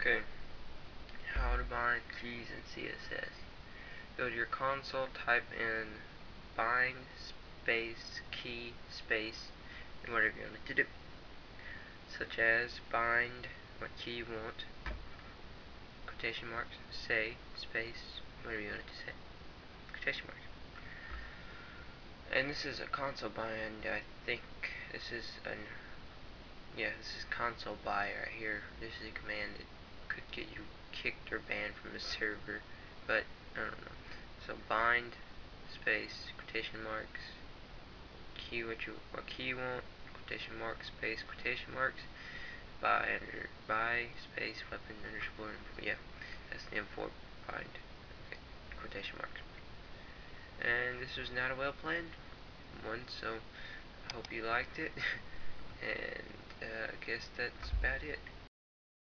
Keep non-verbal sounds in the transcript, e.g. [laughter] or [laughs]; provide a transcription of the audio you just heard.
Okay. How to bind keys in CSS. Go to your console, type in bind space key space and whatever you want to do. Such as bind what key you want, quotation marks, say, space, whatever you want to say, quotation marks. And this is a console bind, I think this is an, yeah, this is console by right here. This is a command could get you kicked or banned from the server, but I don't know. So bind space quotation marks key what you what key you want quotation marks space quotation marks by under by space weapon underscore yeah that's the M4 bind okay, quotation marks and this was not a well planned one so I hope you liked it [laughs] and uh, I guess that's about it